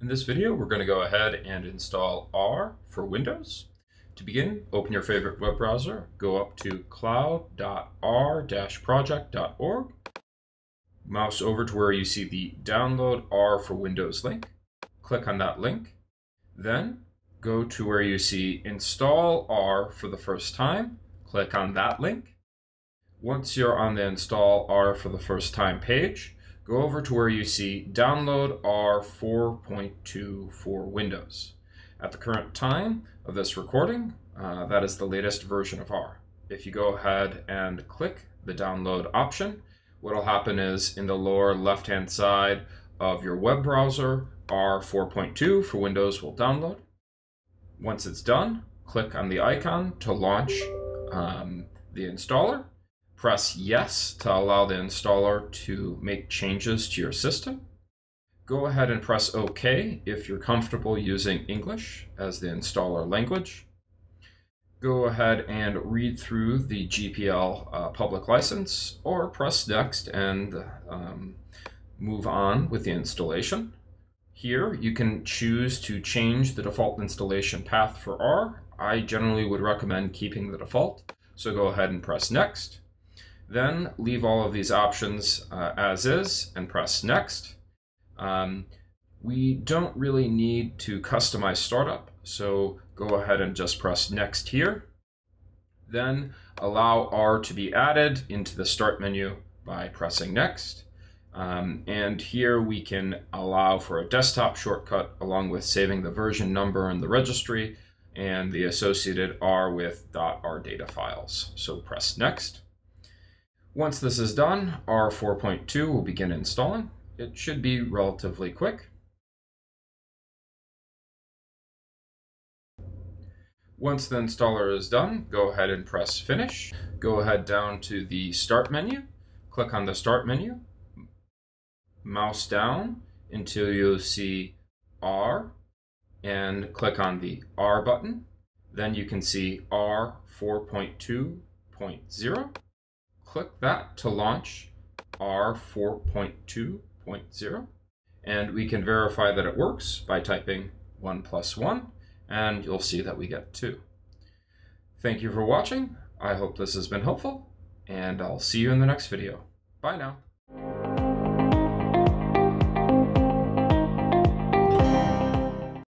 In this video, we're going to go ahead and install R for Windows. To begin, open your favorite web browser, go up to cloud.r-project.org, mouse over to where you see the Download R for Windows link, click on that link, then go to where you see Install R for the first time, click on that link. Once you're on the Install R for the first time page, go over to where you see Download R 4.2 for Windows. At the current time of this recording, uh, that is the latest version of R. If you go ahead and click the download option, what will happen is in the lower left hand side of your web browser, R 4.2 for Windows will download. Once it's done, click on the icon to launch um, the installer. Press yes to allow the installer to make changes to your system. Go ahead and press OK if you're comfortable using English as the installer language. Go ahead and read through the GPL uh, public license or press next and um, move on with the installation. Here you can choose to change the default installation path for R. I generally would recommend keeping the default, so go ahead and press next. Then leave all of these options uh, as is and press next. Um, we don't really need to customize startup, so go ahead and just press next here. Then allow R to be added into the start menu by pressing next. Um, and here we can allow for a desktop shortcut along with saving the version number in the registry and the associated R with .RData files. So press next. Once this is done, R 4.2 will begin installing. It should be relatively quick. Once the installer is done, go ahead and press finish. Go ahead down to the start menu, click on the start menu, mouse down until you see R and click on the R button. Then you can see R 4.2.0 click that to launch R 4.2.0 and we can verify that it works by typing 1 plus 1 and you'll see that we get 2. Thank you for watching. I hope this has been helpful and I'll see you in the next video. Bye now.